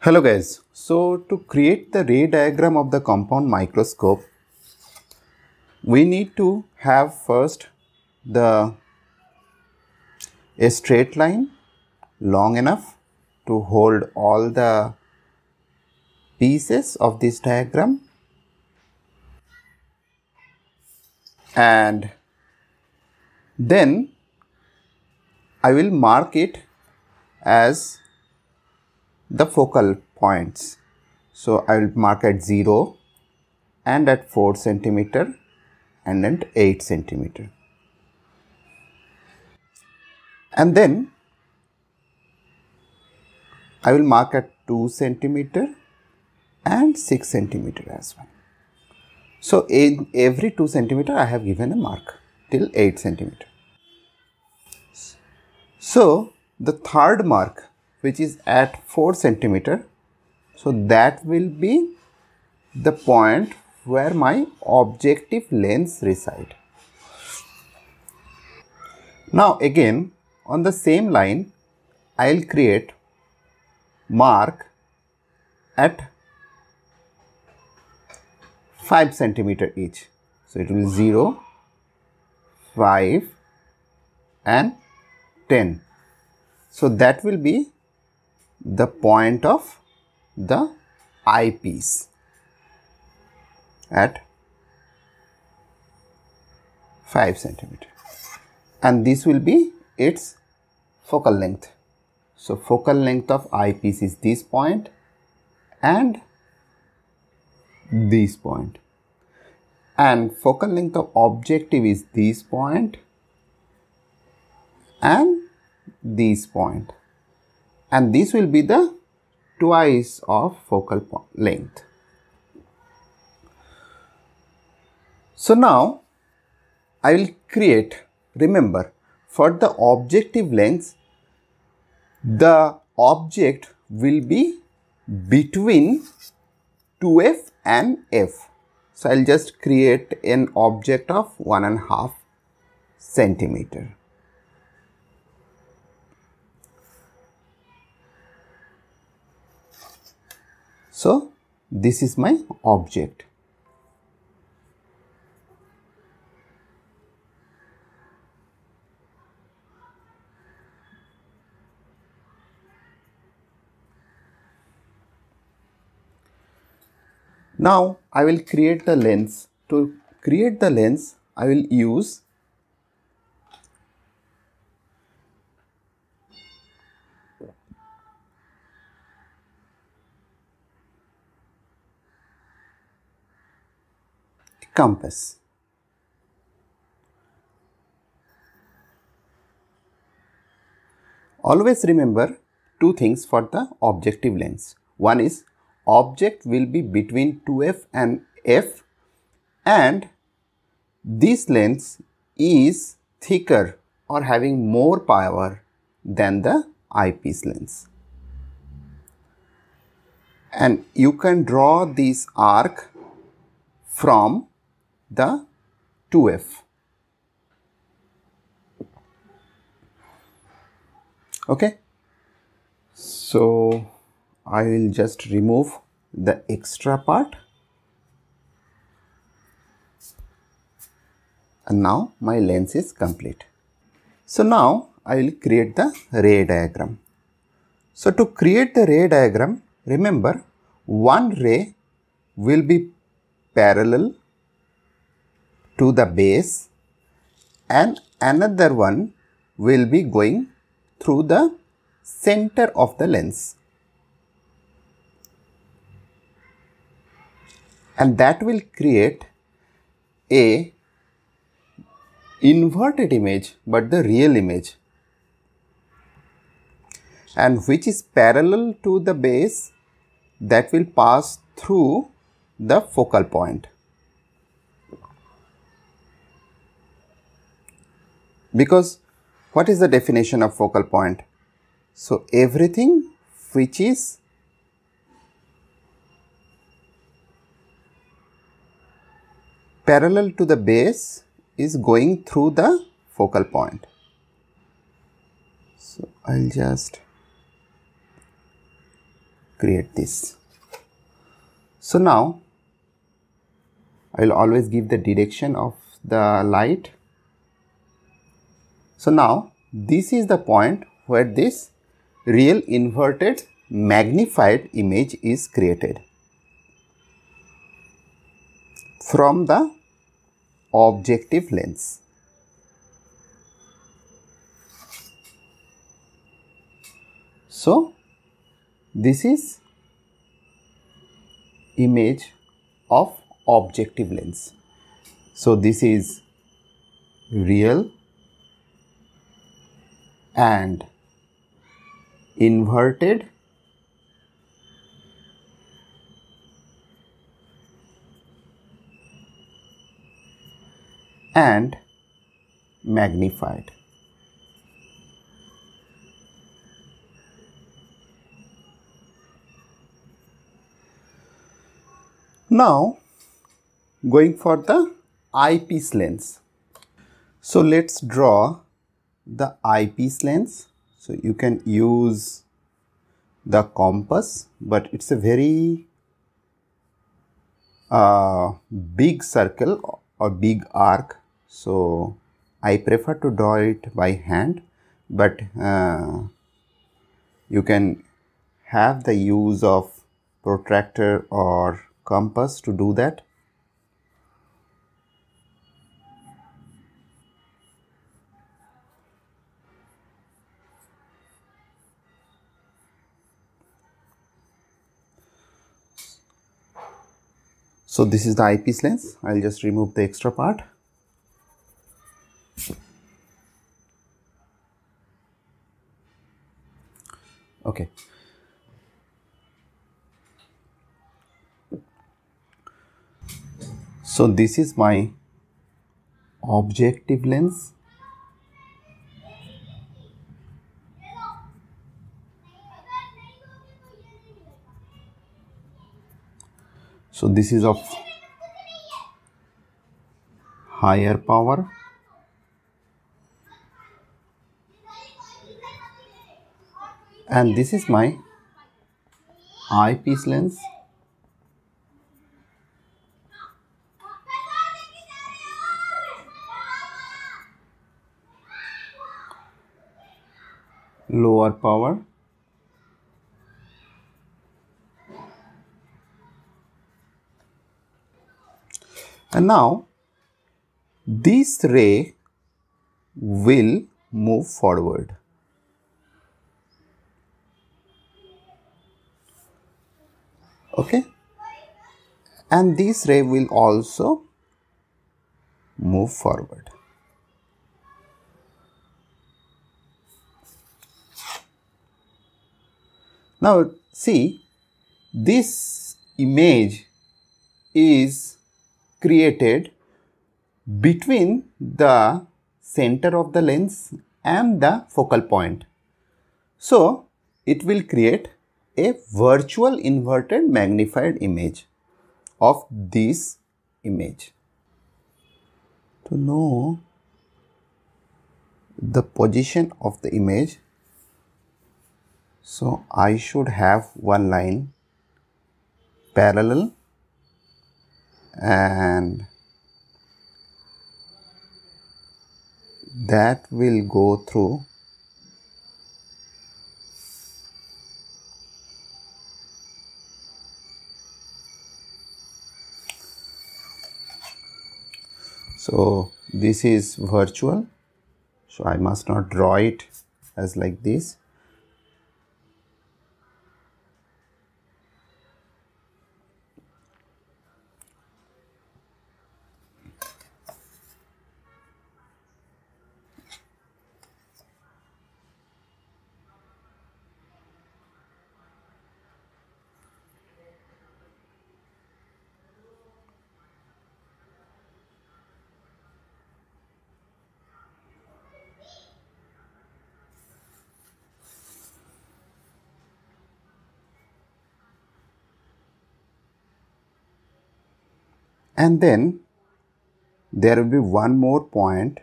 Hello guys. So to create the ray diagram of the compound microscope, we need to have first the a straight line long enough to hold all the pieces of this diagram and then I will mark it as the focal points. So I will mark at 0 and at 4 centimeter and at 8 centimeter. And then I will mark at 2 centimeter and 6 centimeter as well. So in every 2 centimeter I have given a mark till 8 centimeter. So the third mark which is at 4 centimeter. So that will be the point where my objective lens reside. Now again on the same line i'll create mark at 5 centimeter each. So it will be 0 5 and 10 so that will be the point of the eyepiece at 5 centimeter. And this will be its focal length. So, focal length of eyepiece is this point and this point. And focal length of objective is this point and this point and this will be the twice of focal length. So now I will create, remember for the objective lens, the object will be between 2f and f. So I'll just create an object of one and a half centimeter. So, this is my object. Now, I will create the lens. To create the lens, I will use compass. Always remember two things for the objective lens. One is object will be between 2f and f and this lens is thicker or having more power than the eyepiece lens. And you can draw this arc from the 2f. Okay. So, I will just remove the extra part and now my lens is complete. So, now I will create the ray diagram. So, to create the ray diagram, remember one ray will be parallel to the base and another one will be going through the center of the lens. And that will create a inverted image but the real image and which is parallel to the base that will pass through the focal point. Because what is the definition of focal point? So, everything which is parallel to the base is going through the focal point. So, I will just create this. So now I will always give the direction of the light. So now this is the point where this real inverted magnified image is created from the objective lens. So, this is image of objective lens. So, this is real and inverted and magnified. Now, going for the eyepiece lens. So, let's draw the eyepiece lens. So, you can use the compass, but it's a very uh, big circle or big arc. So, I prefer to draw it by hand, but uh, you can have the use of protractor or compass to do that. So this is the eyepiece lens. I'll just remove the extra part. Okay. So this is my objective lens. So this is of higher power. And this is my eyepiece lens. lower power and now this ray will move forward. Okay? And this ray will also move forward. Now see this image is created between the center of the lens and the focal point. So it will create a virtual inverted magnified image of this image. To know the position of the image so I should have one line parallel and that will go through so this is virtual. So I must not draw it as like this and then there will be one more point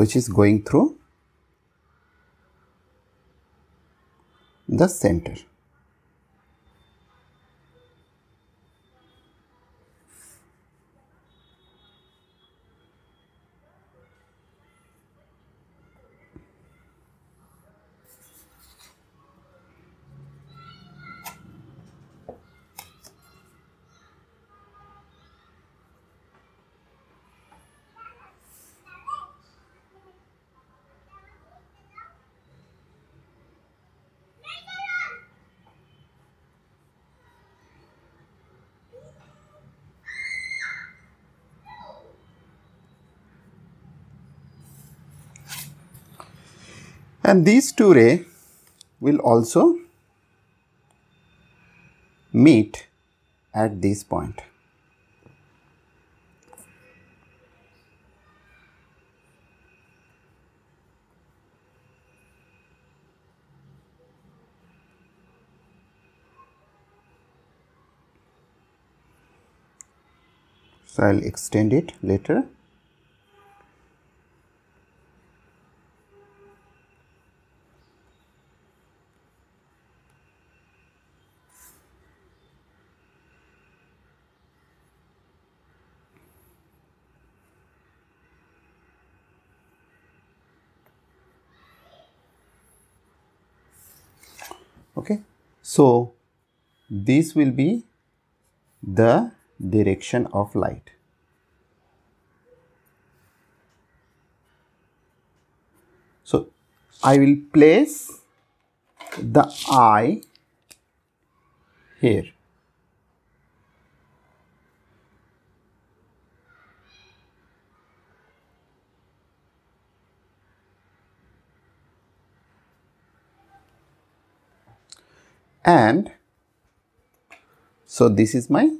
which is going through the center. And these two ray will also meet at this point. So, I will extend it later. Okay? So this will be the direction of light. So i will place the eye here and so this is my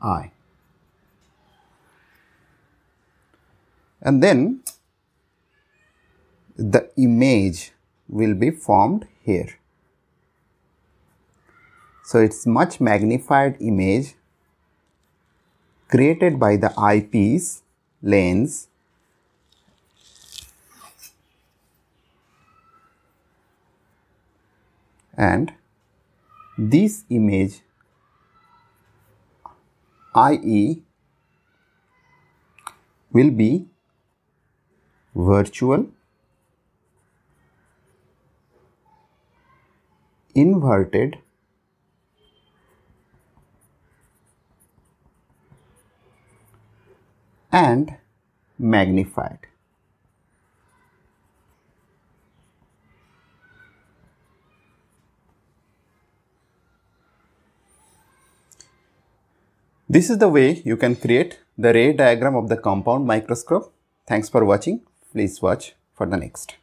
eye and then the image will be formed here. So it's much magnified image created by the eyepiece lens and this image IE will be virtual inverted and magnified. This is the way you can create the ray diagram of the compound microscope. Thanks for watching. Please watch for the next.